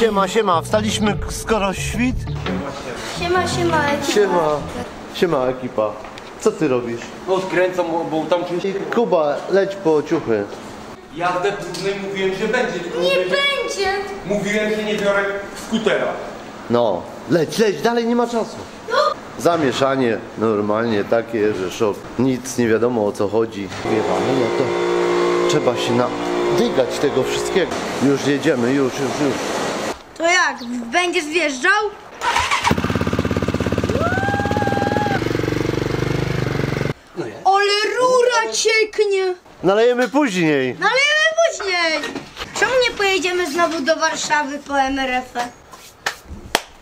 Siema, siema, wstaliśmy skoro świt. Siema, siema, ekipa. Siema, siema ekipa. Co ty robisz? Odkręcam, bo, bo tam czymś... Kuba, leć po ciuchy. Jazdę próbnej mówiłem, że będzie, tylko Nie mówiłem, że, będzie. mówiłem, że nie biorę skutera. No, leć, leć, dalej nie ma czasu. Zamieszanie normalnie takie, że szok. Nic nie wiadomo o co chodzi. Wiewamy, no to trzeba się nadygać tego wszystkiego. Już jedziemy, już, już, już. To jak? Będziesz wjeżdżał? Ale rura cieknie. Nalejemy później. Nalejemy później. Czemu nie pojedziemy znowu do Warszawy po MRF-ie?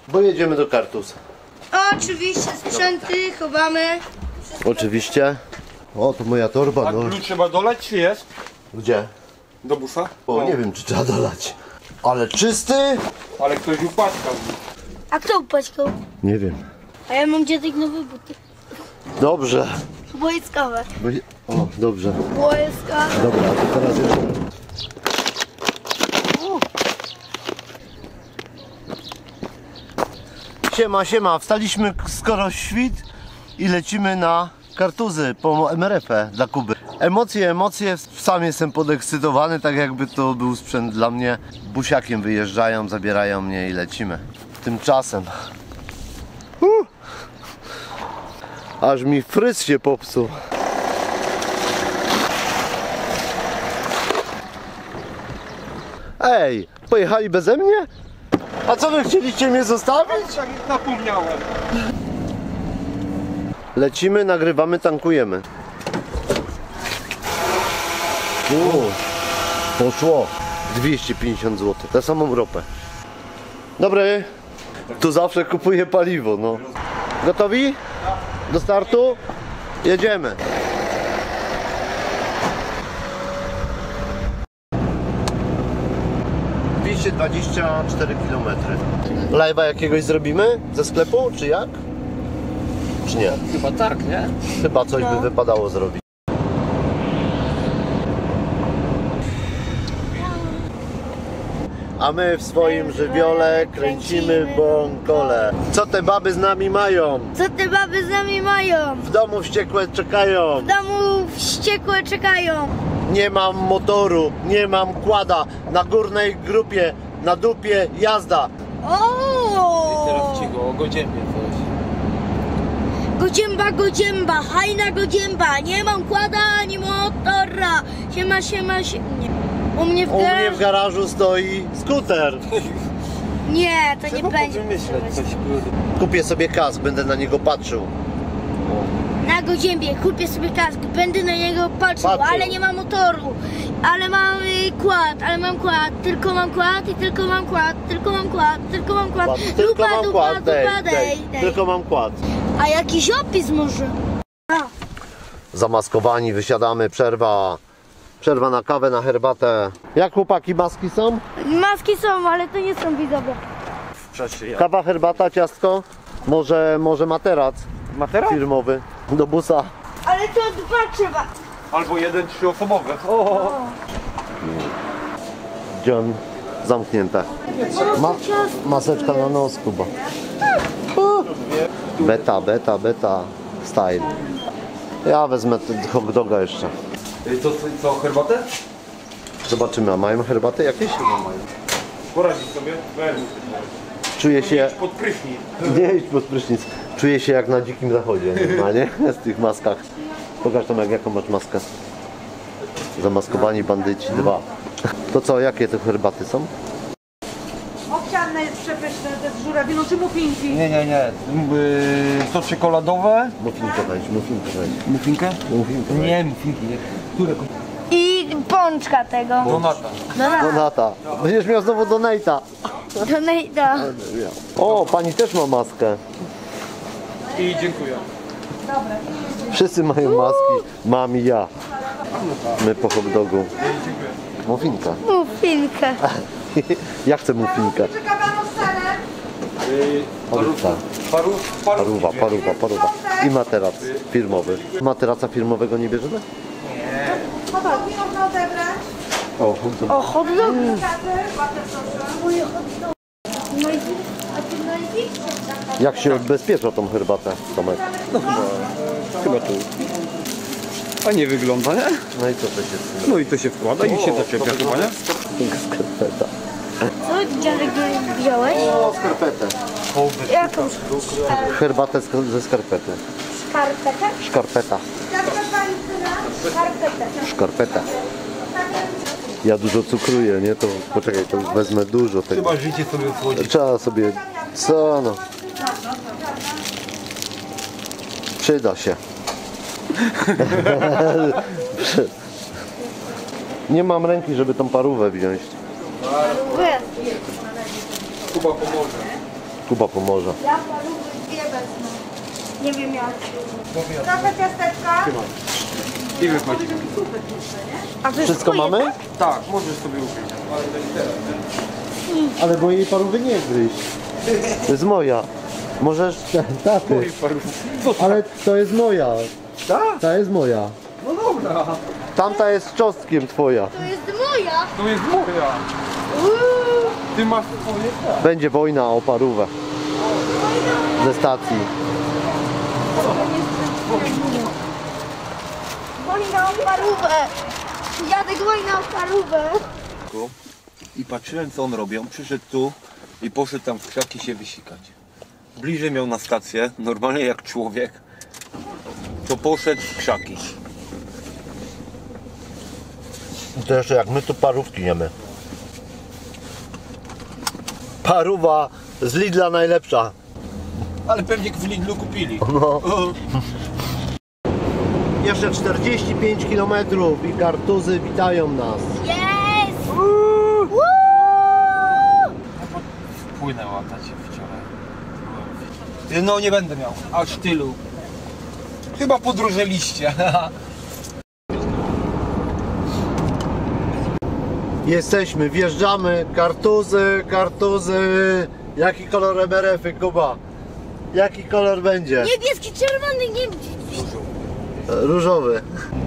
Bo jedziemy do Kartusa. Oczywiście sprzęty chowamy. Oczywiście. O, to moja torba, A no. klucz trzeba dolać, czy jest? Gdzie? Do busa? O, No, nie wiem, czy trzeba dolać. Ale czysty? Ale ktoś upaskał. A kto upaćkał? Nie wiem. A ja mam dziadek nowe buty. Dobrze. Wojskowe. Bo... O, dobrze. Wojska. Dobra, to teraz jeszcze. Siema, siema, wstaliśmy skoro świt i lecimy na kartuzy po MRF-e dla Kuby. Emocje, emocje, sam jestem podekscytowany, tak jakby to był sprzęt dla mnie. Busiakiem wyjeżdżają, zabierają mnie i lecimy. Tymczasem. Uh, aż mi fryz się popsuł. Ej, pojechali beze mnie? A co wy chcieliście mnie zostawić? Tak jak zapomniałem. Lecimy, nagrywamy, tankujemy. U, poszło 250 zł. Za samą ropę. Dobry. Tu zawsze kupuję paliwo, no. Gotowi? Do startu? Jedziemy. Dwadzieścia cztery kilometry. Live'a jakiegoś zrobimy ze sklepu, czy jak? Czy nie? Chyba tak, nie? Chyba coś by wypadało zrobić. A my w swoim żywiole kręcimy bąkole. Co te baby z nami mają? Co te baby z nami mają? W domu wściekłe czekają. W domu wściekłe czekają. Nie mam motoru, nie mam kłada. Na górnej grupie, na dupie jazda. O! Teraz cicho, o godziemie coś. Godzięba, godzięba, hajna godzięba, nie mam kłada ani motora. Siema, siema, siema. Nie. U mnie w U mnie garażu. w garażu stoi skuter. Nie, to nie będzie. wymyśleć coś, kurde. Kupię sobie kask, będę na niego patrzył. Na godziębie kupię sobie kask, będę na niego patrzył, Patrzył. ale nie mam motoru. Ale mam y, kład, ale mam kład, tylko mam kład i tylko mam kład, tylko mam kład, tylko mam kład. Kład. Tylko mam dupa, kład, dej, dupa, dej. dej, dej. Tylko mam kład. A jakiś opis może? A, Zamaskowani, wysiadamy, przerwa. Przerwa na kawę, na herbatę. Jak chłopaki, maski są? maski są, ale to nie są widzowie. Kawa, herbata, ciastko? Może, może materac Matera? firmowy do busa. Ale to dwa trzeba. Albo jeden trzyosobowy. O, John, zamknięte. Ma, maseczka na nos, Kuba. Beta, beta, beta style. Ja wezmę hot doga jeszcze. Y, To co, herbatę? Zobaczymy, a mają herbatę jakieś? Poradzić sobie? Weź. Czuję się... Pod prysznic. Nie idź pod prysznic. Czuję się jak na dzikim zachodzie normalnie z tych maskach. Pokaż tam jak, jaką masz maskę. Zamaskowani bandyci dwa. To co, jakie te herbaty są? Owsiane jest przepyszne, to jest żurawiną czy muffinki? Nie, nie, nie. Yy, to czekoladowe. Muffinkę weź, muffinkę weź. Muffinkę? Muffinkę weź. Nie, muffinki. nie. Które? I pączka tego. Donata. Donata. Będziesz miał znowu donata. Donata. O, pani też ma maskę. I dziękuję. Wszyscy mają maski. Mam i ja. My po hot dogu. Muffinka. Muffinkę. Ja chcę muffinkę. Yy, Parówka. paru, paru, Paruwa, paruwa, paruwa. I materac firmowy. Materaca firmowego nie bierzemy? Chłopak, nie można odebrać. O, hot dog. O, hot. Moje hot Jak się odbezpiecza tą herbatę, Tomek? Chyba tu. A nie wygląda, nie? No i co to się No i to się wkłada i się zaczepia chyba, nie? Skarpeta. Co, dziadek wziąłeś? O, skarpetę. Jakąś Herbatę ze skarpety. skarpetę? Szkarpeta. Szkarpeta. Ja dużo cukruję, nie? To poczekaj, to wezmę dużo tego. Chyba życie sobie wchodzi. Trzeba sobie... Co no? Przyda się. Nie mam ręki, żeby tą parówę wziąć. Kuba pomoże. Kuba pomoże. Ja parówki dwie wezmę. Nie wiem jak. Trochę ciasteczka. I wychodzi. A to jest Wszystko mamy? tak? Możesz sobie ukryć. Ale mojej parówy nie gryź. To jest moja. Możesz... Taty. Ale to jest moja. Tak? Ta jest moja. No dobra. Tamta jest czosnkiem twoja. To jest moja. To jest moja. Ty masz swoje? Tak. Będzie wojna o parówę. Ze stacji. Wojna o parówę. Dziadek wojna o parówę. i patrzyłem co on robi. On przyszedł tu i poszedł tam w krzaki się wysikać. Bliżej miał na stację, normalnie jak człowiek, to poszedł w krzaki. To jeszcze jak my tu parówki jemy. Paruwa z Lidla najlepsza. Ale pewnie w Lidlu kupili. No. Jeszcze 45 km i kartuzy witają nas. Jest! Płynęła ta się wczoraj. No nie będę miał, aż tylu. Chyba podróżyliście. Jesteśmy, wjeżdżamy, kartuzy, kartuzy. Jaki kolor MRF-y, Kuba? Jaki kolor będzie? Niebieski, czerwony, nie... Różowy.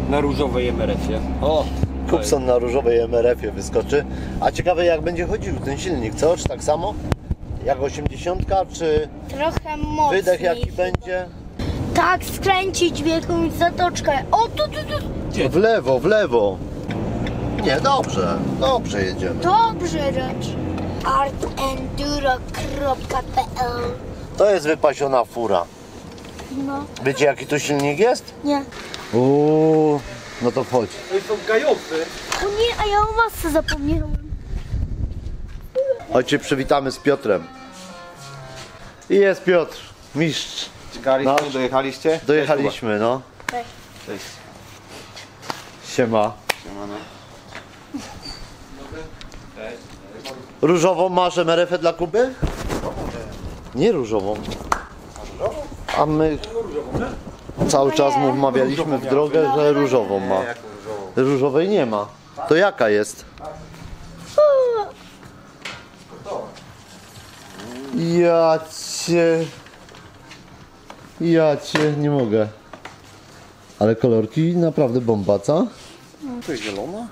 Na różowej emerycie. O! Kupson na różowej MRF-ie wyskoczy. A ciekawe jak będzie chodził ten silnik, co? Czy tak samo? Jak 80, czy Trochę mocniej. wydech jaki będzie? Tak, skręcić w jakąś zatoczkę. O, tu, tu, tu. W lewo, w lewo. Nie, dobrze, dobrze jedziemy. Dobrze rzecz. artenduro.pl To jest wypasiona fura. No, Wiecie jaki tu silnik jest? nie. Uuu, no to wchodź. To są gajowcy. O nie, a ja o masce zapomniałem. Chodźcie, przywitamy z Piotrem. I jest Piotr, mistrz. Czekaliście, No. dojechaliście? Dojechaliśmy, no. Cześć. Cześć. Siema. Różową masz MRF dla Kuby? Nie różową. A my cały czas mu wmawialiśmy w drogę, że różową ma. Różowej nie ma. To jaka jest? Ja cię... Ja cię nie mogę. Ale kolorki naprawdę bomba, co? To jest zielona?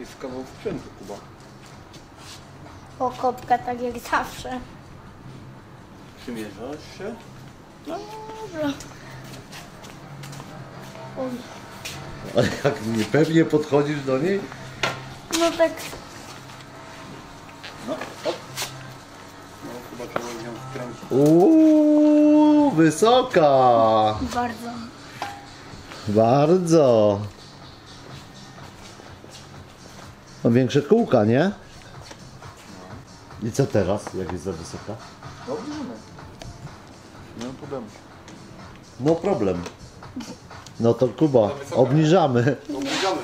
Jest kawał sprzętu. Okopka tak jak zawsze. Przymierzasz się? Dobra. Ale jak niepewnie podchodzisz do niej? No tak, No chyba trzeba ją skręcić. Uuu, wysoka! bardzo. Bardzo. No większe kółka, nie? I co teraz, jak jest za wysoka? No problemu. No problem. No to Kuba, obniżamy. Obniżamy.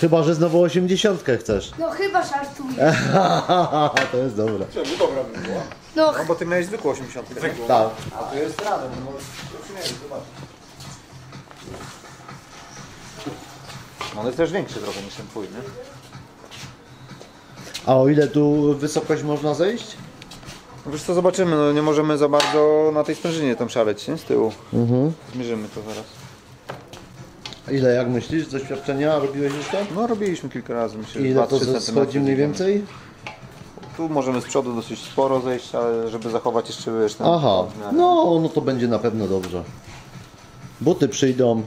Chyba, że znowu 80 chcesz. No chyba żartuję. to jest dobre. Czemu dobra by była? No, No bo ty miałeś zwykłą 80. Tak. A to jest radem, no przynajmniej. No on jest też większy trochę niż ten twój, nie? A o ile tu wysokość można zejść? No wiesz co, zobaczymy, no nie możemy za bardzo na tej sprężynie tam szaleć, nie? Z tyłu. Mhm. Zmierzymy to zaraz. A Ile, jak myślisz, doświadczenia robiłeś już to? No robiliśmy kilka razy, myślę, że Ile 2-3 to centymetry schodzi mniej więcej? Tu możemy z przodu dosyć sporo zejść, ale żeby zachować jeszcze wiesz, ten Aha, w miarę. no, no to będzie na pewno dobrze. Buty przyjdą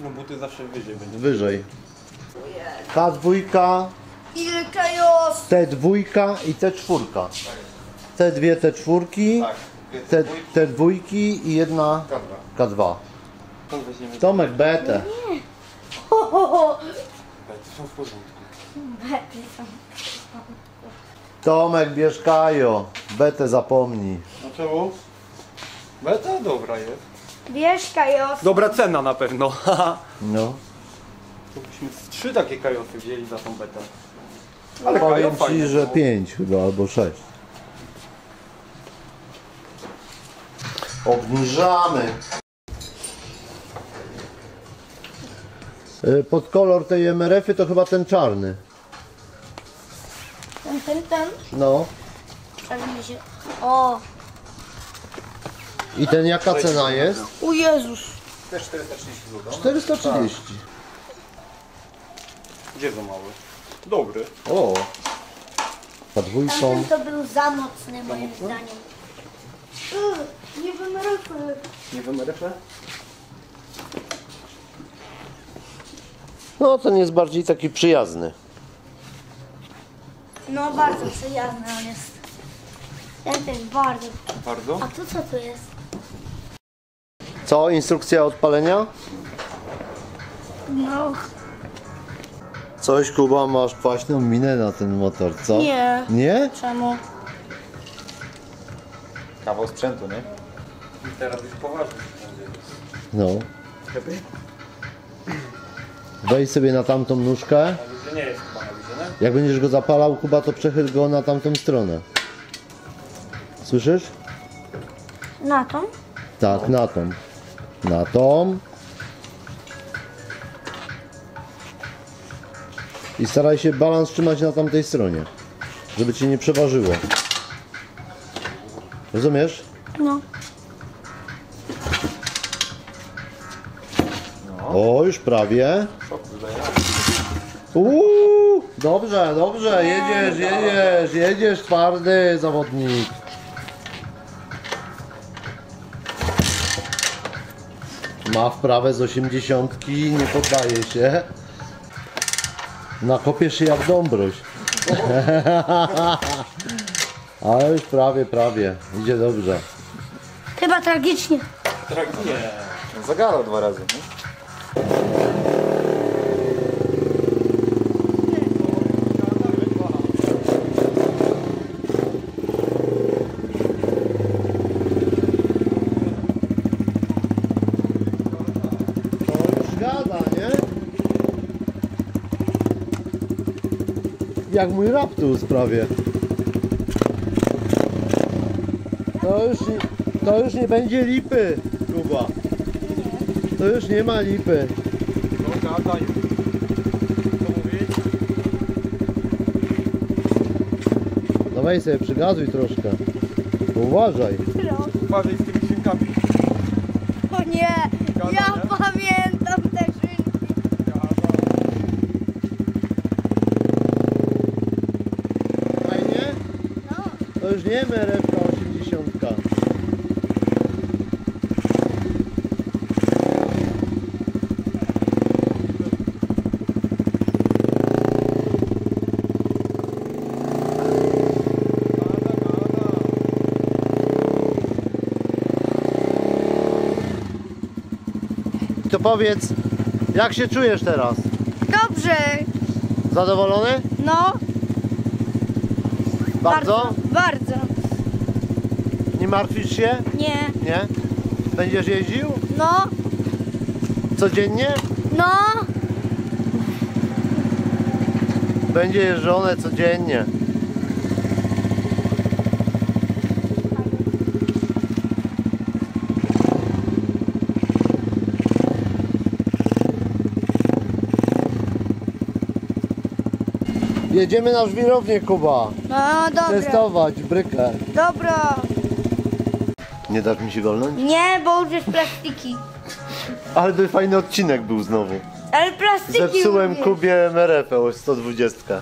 No buty zawsze wyżej będzie. wyżej. K2, Ile kajos? T2 i T4. Te dwie T4, Tak, te, te dwójki i jedna K2. To weźmiemy Tomek betę. Ho, ho, ho. są w porządku. Bety są. Tomek bierz Kajo. Betę zapomnij. No czemu? Beta dobra jest. Bierz kajos. Dobra cena na pewno. No. to byśmy z trzy takie kajosy wzięli za tą betę. Ale Powiem kajo ci, że pięć chyba albo sześć. Obniżamy. Y, Pod kolor tej MRF-y to chyba ten czarny. Ten, ten, ten. No. Czarny się. O. I ten jaka cena jest? U Jezus. Też 430 zł. 430. Gdzie za mały? Dobry. O. Podwójką. Tamten to był za mocny moim zdaniem. Yy, Nie wymerafy. Nie wymerefę? No ten jest bardziej taki przyjazny. No bardzo przyjazny on jest. Ten ten bardzo. Bardzo? A to co to jest? Co? Instrukcja odpalenia? No. Coś Kuba masz kwaśną minę na ten motor, co? Nie. Nie? Czemu? Kawał sprzętu, nie? I teraz już poważnie. No. Wejdź sobie na tamtą nóżkę. Nie jest chyba Jak będziesz go zapalał, Kuba, to przechyl go na tamtą stronę. Słyszysz? Na tą? Tak, na tą. Na tą. I staraj się balans trzymać na tamtej stronie. Żeby cię nie przeważyło. Rozumiesz? No. O, już prawie. Uuu, dobrze, dobrze, jedziesz, jedziesz, jedziesz twardy zawodnik. Ma wprawę z osiemdziesiątki, nie poddaje się. Nakopiesz się jak Dąbroś. Ale już prawie, prawie, idzie dobrze. Chyba tragicznie. Nie. Zagadał dwa razy, nie? To już gada, nie? Jak mój Raptus prawie. To już, nie, to już nie będzie lipy, Kuba. To już nie ma lipy. No gadaj. No weź sobie przygazuj troszkę. Uważaj. Uważaj z tymi dźwiękami. O nie, ja pamiętam te szynki. Fajnie? No. Nie MRF 80. To powiedz, jak się czujesz teraz? Dobrze. Zadowolony? No. Bardzo? Bardzo. Nie martwisz się? Nie. Nie? Będziesz jeździł? No. Codziennie? No. Będzie jeżdżone codziennie. Jedziemy na żwirownię, Kuba. No dobra. Testować brykę. Dobra. Nie dasz mi się golnąć? Nie, bo jest plastiki. Ale by fajny odcinek był znowu. Ale plastiki Zepsułem lubię. Kubie MRF o 120.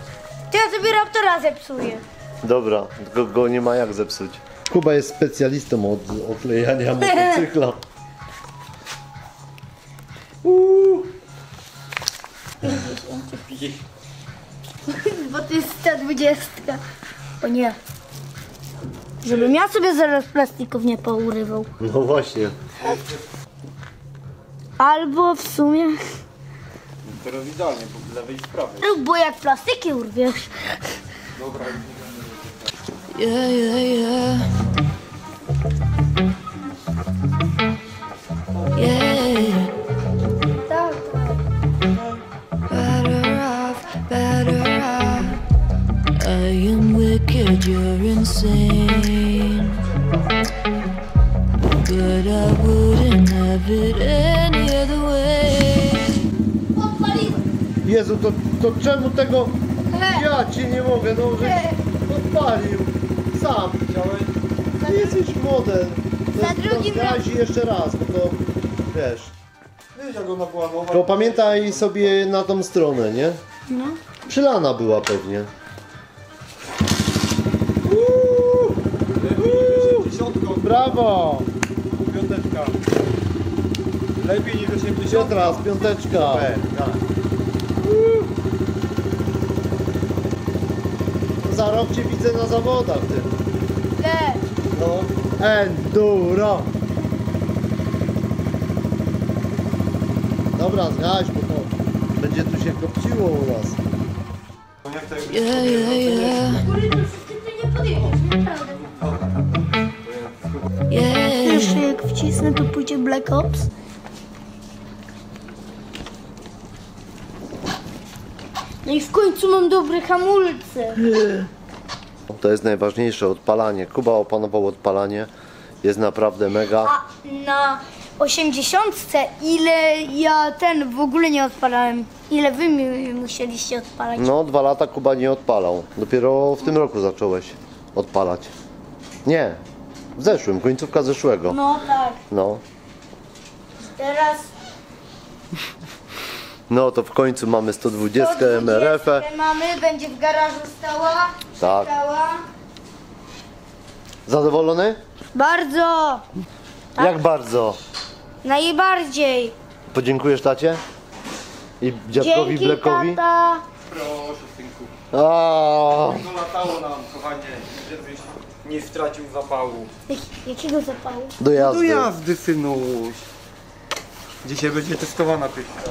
To ja sobie Raptora zepsuję. Dobra, tylko go nie ma jak zepsuć. Kuba jest specjalistą od oklejania motocykla. Bo to jest 120. O nie. Żebym ja sobie zaraz plastików nie pourywał. No właśnie. Albo w sumie. Teraz idealnie, bo lewej i prawej. Lub bo jak plastiki urwiesz. Yeah, yeah, yeah. Yeah, Tak, better off, better off. I am wicked, you're insane. But I wouldn't have it any other way. Jezu, to, to czemu tego... Ja ci nie mogę, no żeś odpalił. Sam. Ty jesteś model. To Za drugim zgazi jeszcze raz, bo to wiesz. Wiesz jak ona była nowa? To pamiętaj sobie na tą stronę, nie? No. Przylana była pewnie. Brawo! piąteczka. Lepiej niż 80. Piotras, piąteczka. tak. Za rok cię widzę na zawodach, ty. Nie. No. Enduro. Dobra, zgaś, bo to będzie tu się kopciło u nas. Yeah, yeah, yeah. Góry to naprawdę. Wcisnę, to pójdzie Black Ops. No i w końcu mam dobre hamulce. To jest najważniejsze, odpalanie. Kuba opanował odpalanie. Jest naprawdę mega. A na 80 ile ja ten w ogóle nie odpalałem? Ile wy mi musieliście odpalać? No, dwa lata Kuba nie odpalał. Dopiero w tym roku zacząłeś odpalać. Nie, w zeszłym, końcówka zeszłego. No tak. No. Teraz No to w końcu mamy 120 MRF. 120 mamy, będzie w garażu stała. Tak. Stała. Zadowolony? Bardzo. Jak bardzo? Najbardziej. Podziękujesz tacie? I dziadkowi Dzięki Blekowi? tata. Proszę synku. A, No latało nam, kochanie, nie stracił zapału. Jak- Jakiego zapału? do Do jazdy. jazdy, synuś. Dzisiaj będzie testowana pyszka.